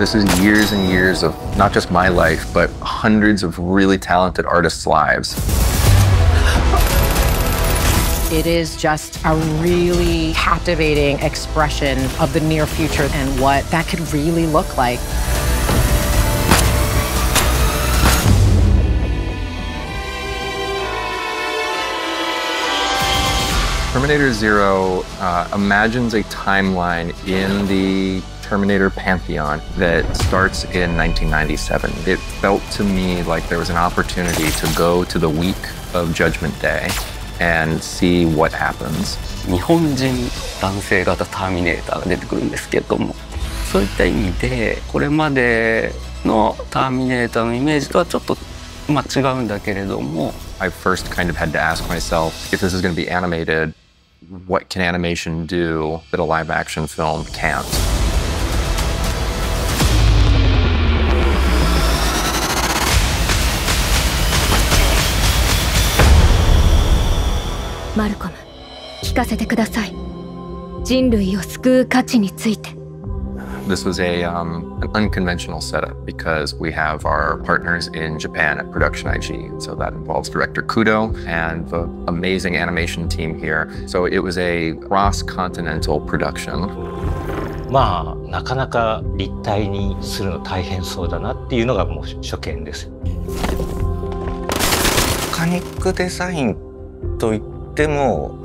This is years and years of not just my life, but hundreds of really talented artists' lives. It is just a really captivating expression of the near future and what that could really look like. Terminator Zero uh, imagines a timeline in the Terminator pantheon that starts in 1997. It felt to me like there was an opportunity to go to the week of Judgment Day and see what happens. 日本人男性型ターミネーターが出てくるんですけどもそういった意味でこれまでのターミネーターのイメージとはちょっとまあ違うんだけれども I first kind of had to ask myself if this is going to be animated, what can animation do that a live action film can't? マルコム聞かせてください人類を救う価値について This was a um, an unconventional setup because we have our partners in Japan at Production IG. So that involves director Kudo and the amazing animation team here. So it was a cross-continental production. まあなかなか立体にするの大変そうだなっていうのがもう初見です。カニックデザインといっても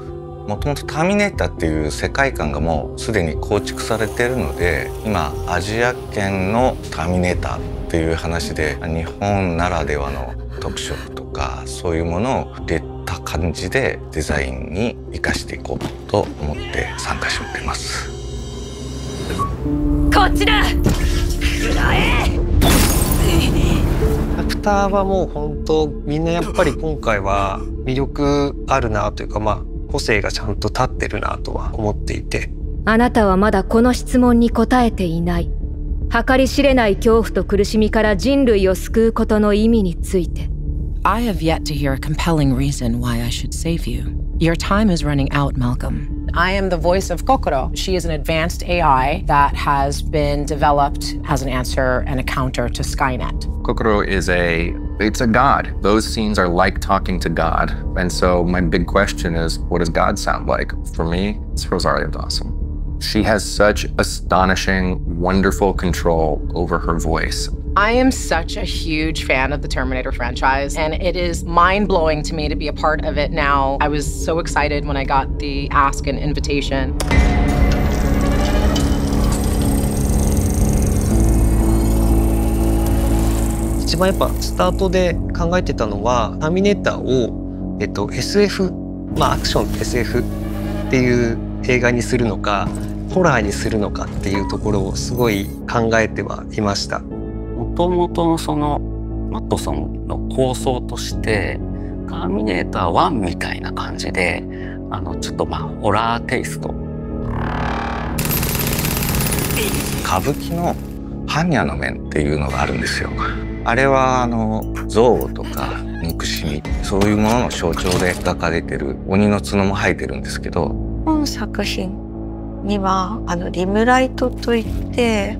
もともとターミネーターっていう世界観がもうすでに構築されているので今アジア圏のターミネーターっていう話で日本ならではの特色とかそういうものを入れた感じでデザインに生かしていこうと思って参加しております。こっちだ。クターはもう本当みんなやっぱり今回は魅力あるなというかまあ個性がちゃんと立ってるなとは思っていてあなたはまだこの質問に答えていない計り知れない恐怖と苦しみから人類を救うことの意味について I have yet to hear a compelling reason why I should save you. Your time is running out, Malcolm. I am the voice of Kokoro. She is an advanced AI that has been developed as an answer and a counter to Skynet. Kokoro is a it's a god. Those scenes are like talking to God. And so my big question is, what does God sound like? For me, it's Rosario Dawson. She has such astonishing, wonderful control over her voice. I am such a huge fan of the Terminator franchise, and it is mind blowing to me to be a part of it now. I was so excited when I got the ask and invitation. 一番やっぱスタートで考えてたのはターミネーターを、えっと、SF まあアクション SF っていう映画にするのかホラーにするのかっていうところをすごい考えてはいました。もともとのそのマットさんの構想として「ターミネーター1」みたいな感じであのちょっとまあホラーテイスト。歌舞伎の般若の面っていうのがあるんですよ。あれはあの憎悪とか憎しみそういうものの象徴で描かれてる鬼の角も生えてるんですけど。本作品にはあのリムライトといって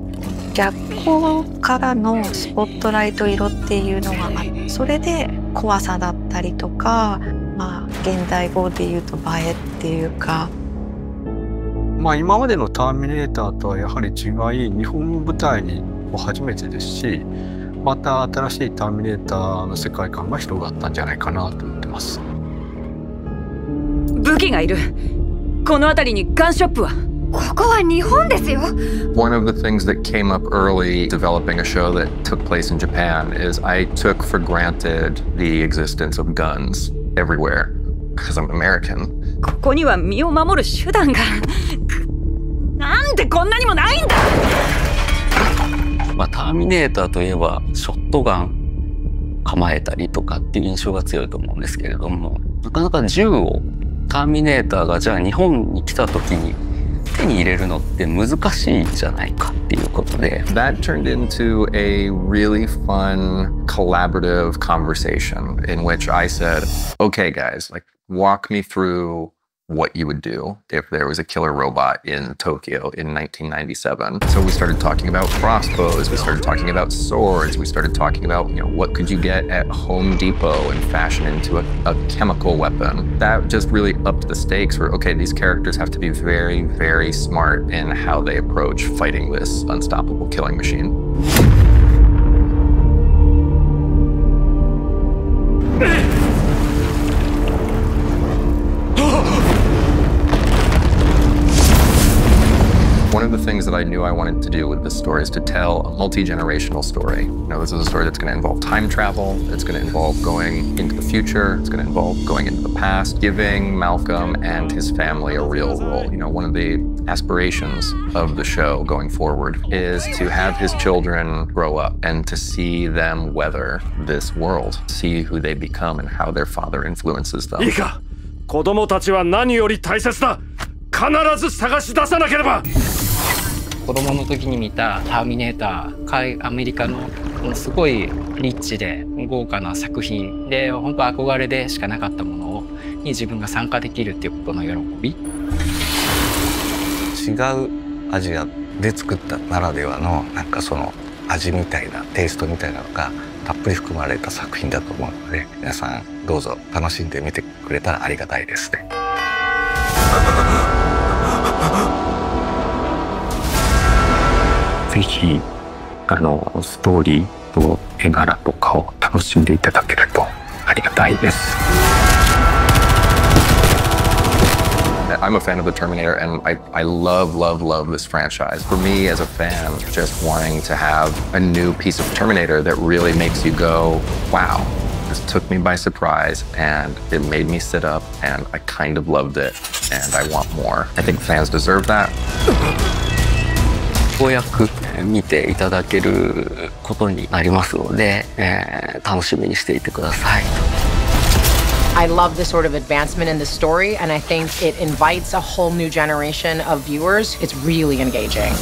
逆光からのスポットライト色っていうのがあってそれで怖さだったりとかまあ現代語で言うと映えっていうか。まあ今までの「ターミネーター」とはやはり違い日本の舞台にも初めてですしまた新しい「ターミネーター」の世界観が広がったんじゃないかなと思ってます。武器がいる。この辺りにガンショップはここは日本ですよ One of the things that came up early developing a show that took place in Japan is I took for granted the existence of guns everywhere because I'm American. ここには身を守る手段がなんでこんなにもないんだまあ、ターミネーターといえばショットガン構えたりとかっていう印象が強いと思うんですけれどもなかなか銃をターミネーターがじゃあ日本に来た時に手に入れるのって難しいんじゃないかっていうことで That turned into a really fun collaborative conversation in which I said, okay, guys, like walk me through what you would do if there was a killer robot in Tokyo in 1997. So we started talking about crossbows, we started talking about swords, we started talking about, you know, what could you get at Home Depot and fashion into a, a chemical weapon. That just really upped the stakes for, okay, these characters have to be very, very smart in how they approach fighting this unstoppable killing machine. I knew I wanted to do with this story is to tell a multi-generational story. You know, this is a story that's going to involve time travel, it's going to involve going into the future, it's going to involve going into the past, giving Malcolm and his family a real role. You know, one of the aspirations of the show going forward is to have his children grow up and to see them weather this world, see who they become and how their father influences them. いいか子供たちは何より大切だ必ず探し出さなければ 子供の時に見た「ターミネーター」アメリカのものすごいリッチで豪華な作品で本当憧れでしかなかったものをに自分が参加できるっていうことの喜び違うアジアで作ったならではのなんかその味みたいなテイストみたいなのがたっぷり含まれた作品だと思うので皆さんどうぞ楽しんで見てくれたらありがたいですね。ぜひあのストーリーと絵柄とかを楽しんでいただけるとありがたいです。 I'm a fan of the Terminator and I, I love, love, love this franchise. For me as a fan, just wanting to have a new piece of Terminator that really makes you go, wow, this took me by surprise and it made me sit up and I kind of loved it and I want more. I think fans deserve that. ようやく えー見ていただけることになりますので、えー楽しみにしていてください。I love this sort of advancement in the story, and I think it invites a whole new generation of viewers. It's really engaging.